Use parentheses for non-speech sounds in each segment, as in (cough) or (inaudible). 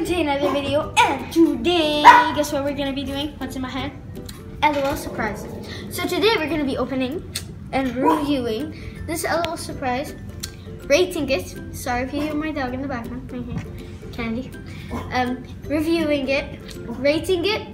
welcome to another video. And today, guess what we're gonna be doing? What's in my hand? LOL surprise. So today we're gonna be opening and reviewing this LOL surprise, rating it. Sorry if you hear my dog in the background. Candy. Um, reviewing it, rating it,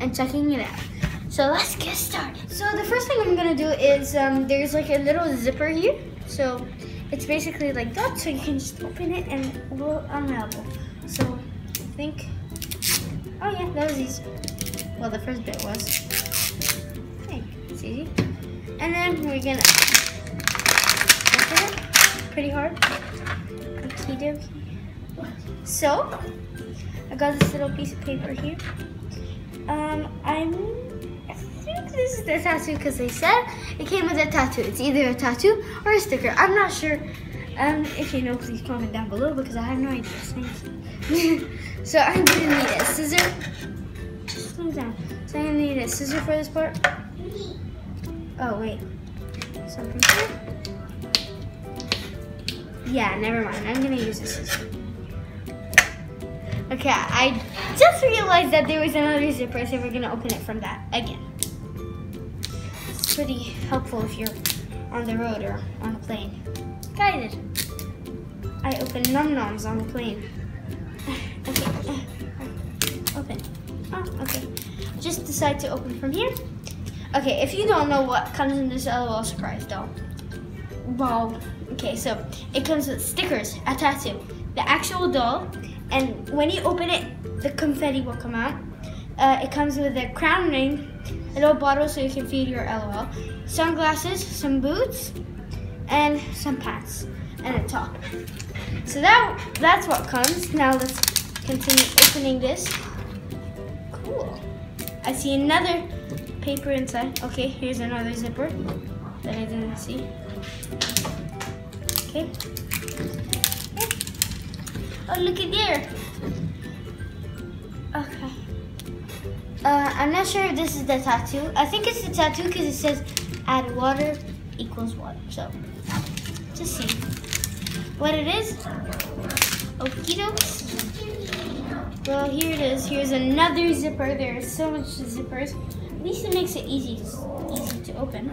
and checking it out. So let's get started. So the first thing I'm gonna do is um, there's like a little zipper here. So it's basically like that, so you can just open it and will unravel. So think, oh yeah, that was easy. Well, the first bit was. Hey, it's easy. And then we're gonna it pretty hard. Okie dokie. So, I got this little piece of paper here. Um, I'm, I think this is the tattoo because they said it came with a tattoo. It's either a tattoo or a sticker. I'm not sure. Um, if you know, please comment down below because I have no idea. Thanks. (laughs) so I'm gonna need a scissor. Slow down. So I'm gonna need a scissor for this part. Oh wait, something here. Yeah, never mind. I'm gonna use a scissor. Okay, I just realized that there was another zipper, so we're gonna open it from that again. It's pretty helpful if you're on the road or on a plane. Guided. I open num noms on the plane. Okay, open. Oh, okay. Just decide to open from here. Okay, if you don't know what comes in this LOL surprise doll, wow. Okay, so it comes with stickers, a tattoo, the actual doll, and when you open it, the confetti will come out. Uh, it comes with a crown ring, a little bottle so you can feed your LOL, sunglasses, some boots, and some pants, and a top. So that that's what comes. Now let's continue opening this. Cool. I see another paper inside. Okay, here's another zipper that I didn't see. Okay. Oh, look at there. Okay. Uh, I'm not sure if this is the tattoo. I think it's the tattoo because it says add water equals 1. So, just see what it is. Okie dokes. Well, here it is. Here's another zipper. There are so much zippers. At least it makes it easy, easy to open.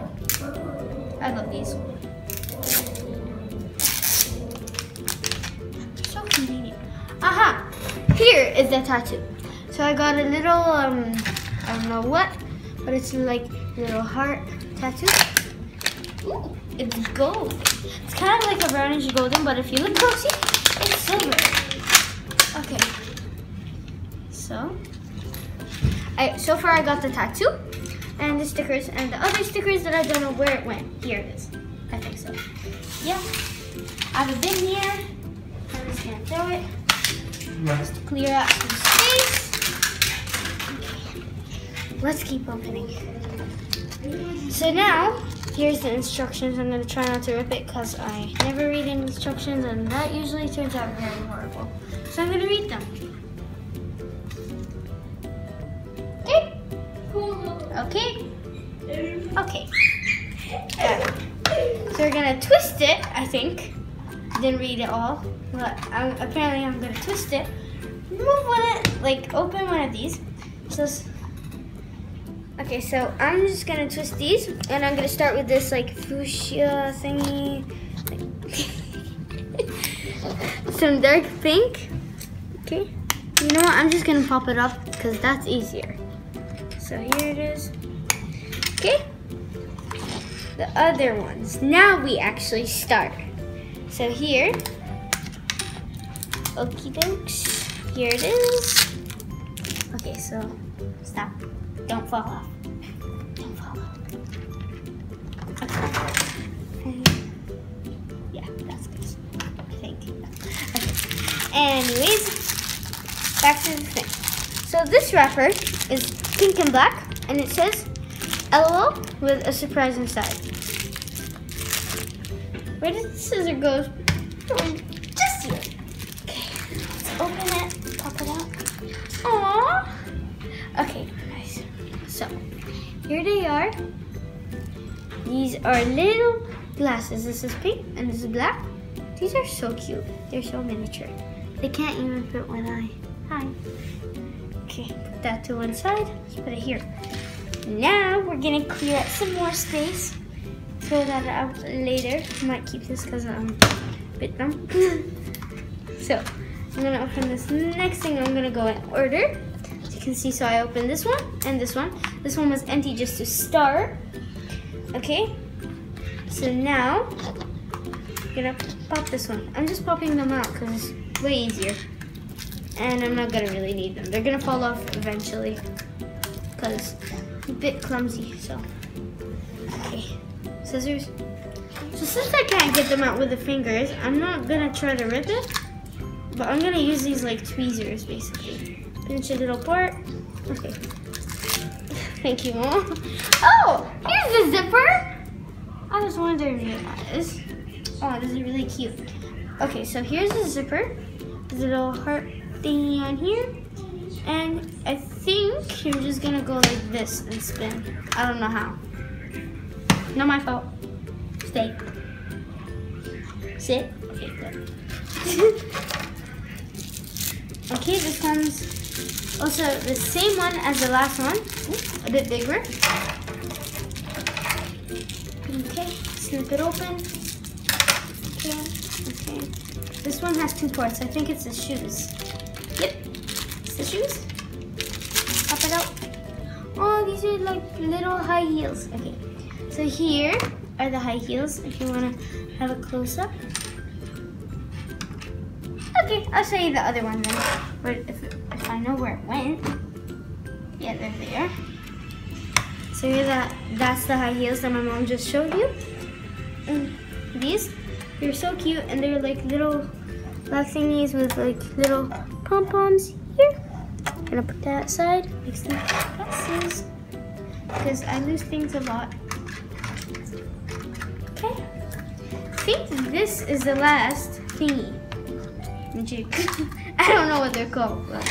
I love these. So convenient. Aha! Here is the tattoo. So I got a little, um, I don't know what, but it's like little heart tattoo. It's gold. It's kind of like a brownish golden, but if you look closely, it's silver. Okay. So, I so far I got the tattoo and the stickers and the other stickers that I don't know where it went. Here it is. I think so. Yeah. I have a bin here. I'm just gonna throw it. Just to clear out some space. Okay. Let's keep opening. So now, here's the instructions. I'm gonna try not to rip it because I never read instructions and that usually turns out very horrible. So I'm gonna read them. Okay? Okay? Okay. Uh, so we're gonna twist it, I think. Didn't read it all, but I'm, apparently I'm gonna twist it. Move one, of, like open one of these. So, okay, so I'm just gonna twist these, and I'm gonna start with this like fuchsia thingy, (laughs) some dark pink. Okay, you know what? I'm just gonna pop it up because that's easier. So here it is. Okay, the other ones. Now we actually start. So here, okie dokes, here it is. Okay, so stop. Don't fall off. Anyways, back to the thing. So this wrapper is pink and black, and it says LOL with a surprise inside. Where did the scissor go? Oh, just here. Okay, let's open it, pop it out. Aww. Okay, nice. So, here they are. These are little glasses. This is pink and this is black. These are so cute. They're so miniature. They can't even fit one eye. Hi. Okay, put that to one side. Let's put it here. Now we're gonna clear up some more space. Throw that out later. Might keep this because I'm um, a bit dumb. (laughs) so I'm gonna open this next thing. I'm gonna go in order. As you can see, so I opened this one and this one. This one was empty just to start. Okay. So now I'm gonna pop this one. I'm just popping them out because way easier. And I'm not gonna really need them. They're gonna fall off eventually because I'm a bit clumsy, so. Okay, scissors. So since I can't get them out with the fingers, I'm not gonna try to rip it, but I'm gonna use these like tweezers basically. Pinch a little part. Okay. (laughs) Thank you, Mom. Oh, here's the zipper. I was wondering what that is. Oh, this is really cute. Okay, so here's the zipper. A little heart thingy on here. And I think you're just gonna go like this and spin. I don't know how. Not my fault. Stay. Sit. Okay, good. (laughs) okay, this one's also the same one as the last one. a bit bigger. Okay, snip it open. Okay, okay. This one has two parts. I think it's the shoes. Yep, it's the shoes. Pop it out. Oh, these are like little high heels. Okay, so here are the high heels if you want to have a close up. Okay, I'll show you the other one then. But if, if I know where it went. Yeah, they're there. So here that that's the high heels that my mom just showed you. And these, they're so cute and they're like little black thingies with like little pom-poms here. I'm Gonna put that aside next to glasses because I lose things a lot. Okay. I think this is the last thingy. (laughs) I don't know what they're called, but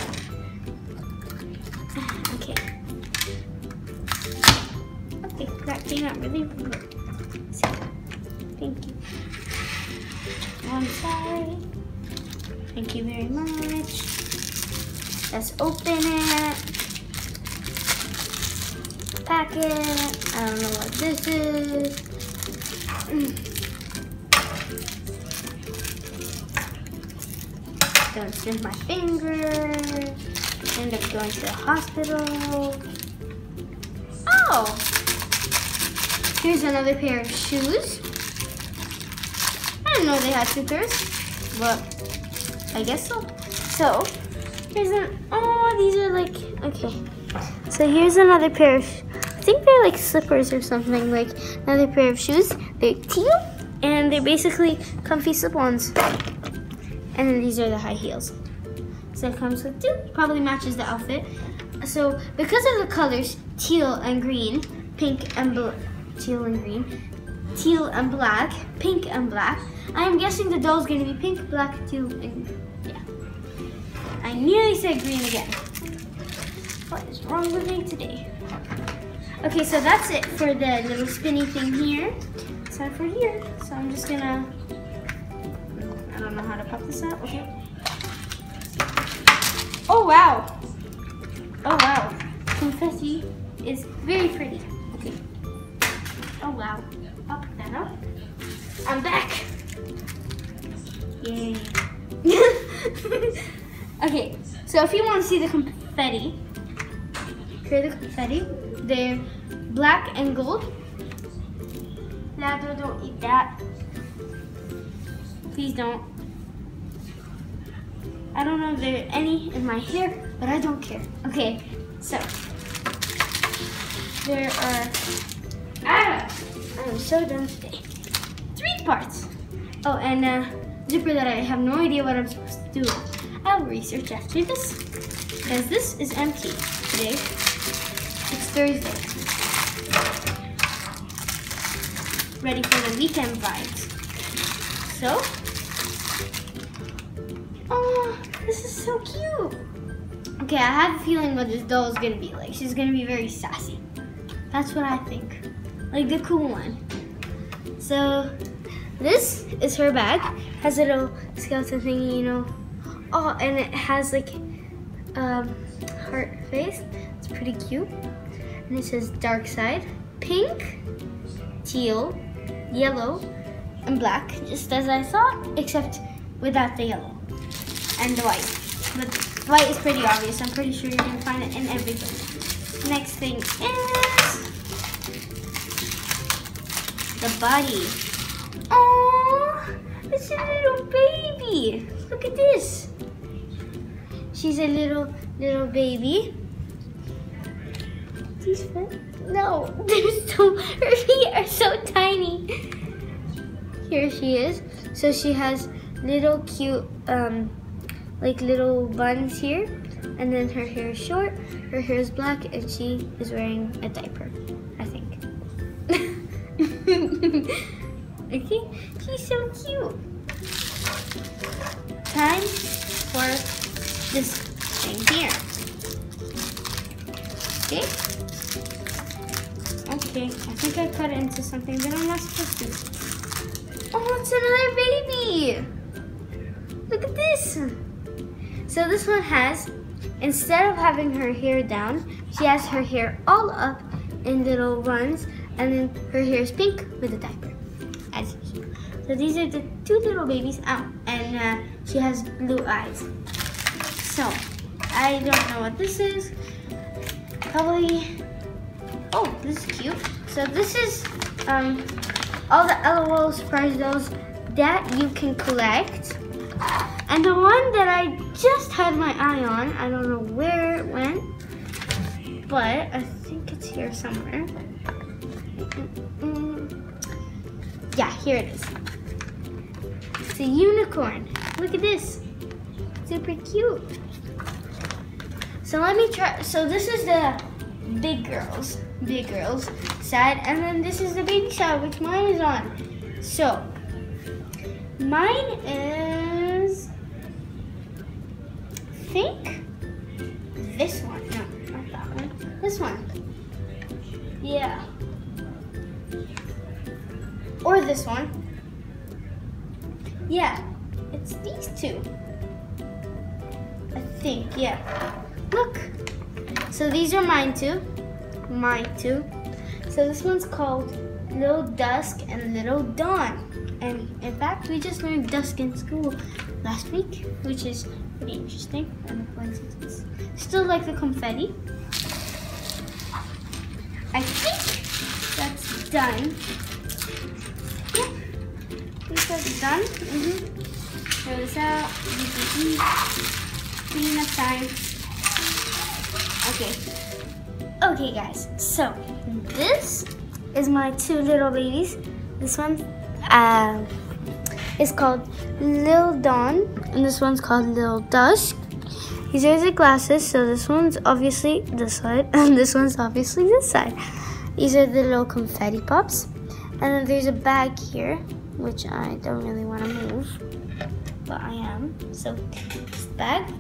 okay. Okay, that came out really good. Thank you. One side. Thank you very much. Let's open it. Pack it. I don't know what this is. (clears throat) Don't snip my fingers. End up going to the hospital. Oh! Here's another pair of shoes. I didn't know they had two pairs, but I guess so. So, here's an, oh, these are like, okay. So here's another pair of, I think they're like slippers or something, like another pair of shoes. They're teal, and they're basically comfy slip-ons. And then these are the high heels. So it comes with two, probably matches the outfit. So because of the colors, teal and green, pink and blue, teal and green, teal and black, pink and black, I am guessing the doll is going to be pink, black, teal, and nearly said green again. What is wrong with me today? Okay, so that's it for the little spinny thing here. It's time for here. So I'm just gonna I don't know how to pop this out. Okay. Oh wow. Oh wow. Confetti is very pretty. Okay. Oh wow. Put that up. I'm back. Yay. (laughs) okay, so if you want to see the confetti, here the confetti. They're black and gold. Lado, don't eat that. Please don't. I don't know if there are any in my hair, but I don't care. Okay, so there are, ah, I'm so done today. Three parts. Oh, and a zipper that I have no idea what I'm supposed to do. I'll research after this, because this is empty today. It's Thursday. Ready for the weekend vibes. So, Oh, this is so cute. Okay, I have a feeling what this doll is gonna be like. She's gonna be very sassy. That's what I think. Like the cool one. So, this is her bag. Has a little skeleton thingy, you know. Oh, and it has like um, heart face. It's pretty cute. And it says dark side, pink, teal, yellow, and black, just as I thought, except without the yellow and the white. But the white is pretty obvious. I'm pretty sure you can find it in everything. Next thing is the body. Oh, it's a little baby. Look at this. She's a little little baby. No, (laughs) they're so her feet are so tiny. Here she is. So she has little cute um like little buns here and then her hair is short, her hair is black and she is wearing a diaper, I think. (laughs) okay, she's so cute. Time for this thing here. Okay. Okay, I think I cut it into something that I'm not supposed to. Oh, it's another baby! Look at this! So this one has, instead of having her hair down, she has her hair all up in little runs, and then her hair is pink with a diaper, as. So these are the two little babies out, and uh, she has blue eyes. So, I don't know what this is. Probably, oh, this is cute. So this is um, all the LOL surprise dolls that you can collect. And the one that I just had my eye on, I don't know where it went, but I think it's here somewhere. Yeah, here it is. It's a unicorn. Look at this. Super cute. So let me try, so this is the big girls, big girls side, and then this is the baby side, which mine is on. So, mine is, I think, this one, no, not that one, this one. Yeah. Or this one. Yeah, it's these two. Think, yeah. Look. So these are mine too. Mine too. So this one's called Little Dusk and Little Dawn. And in fact, we just learned dusk in school last week, which is pretty interesting. And. Still like the confetti. I think that's done. Yeah, I think that's done. Mm -hmm. Throw this out. Clean time. Okay. Okay, guys. So this is my two little babies. This one uh, is called Lil Dawn, and this one's called Lil Dusk. These are the glasses, so this one's obviously this side, (laughs) and this one's obviously this side. These are the little confetti pops. And then there's a bag here, which I don't really want to move, but I am. So this bag,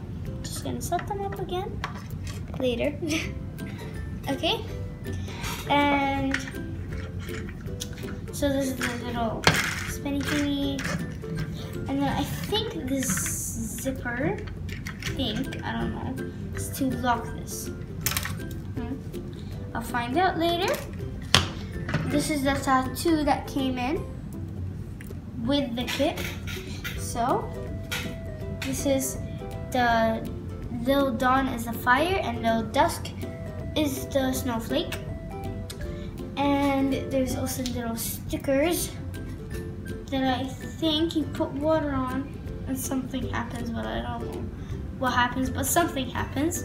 gonna set them up again later. (laughs) okay? And so this is the little spinny thingy. And then I think this zipper, think, I don't know, is to lock this. Hmm. I'll find out later. This is the tattoo that came in with the kit. So, this is the Little Dawn is the fire and Little Dusk is the snowflake. And there's also little stickers that I think you put water on and something happens, but I don't know what happens, but something happens.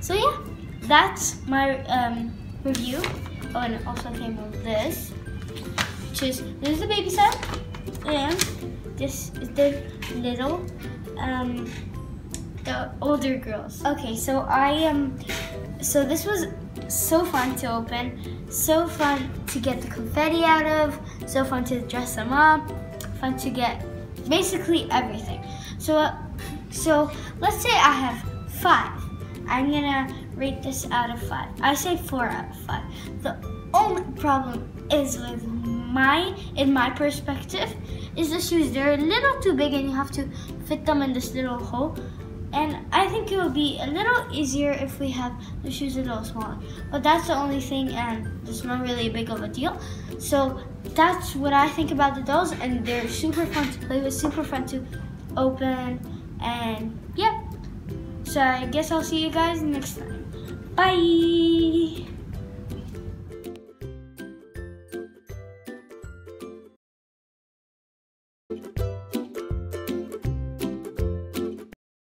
So yeah, that's my um, review. Oh, and it also came with this, which is, this is the baby side, and this is the little um, the older girls. Okay, so I am, um, so this was so fun to open, so fun to get the confetti out of, so fun to dress them up, fun to get basically everything. So, uh, so let's say I have five. I'm gonna rate this out of five. I say four out of five. The only problem is with my, in my perspective, is the shoes. They're a little too big and you have to fit them in this little hole. And I think it would be a little easier if we have the shoes a little smaller. But that's the only thing and it's not really a big of a deal. So that's what I think about the dolls and they're super fun to play with, super fun to open and yeah. So I guess I'll see you guys next time. Bye!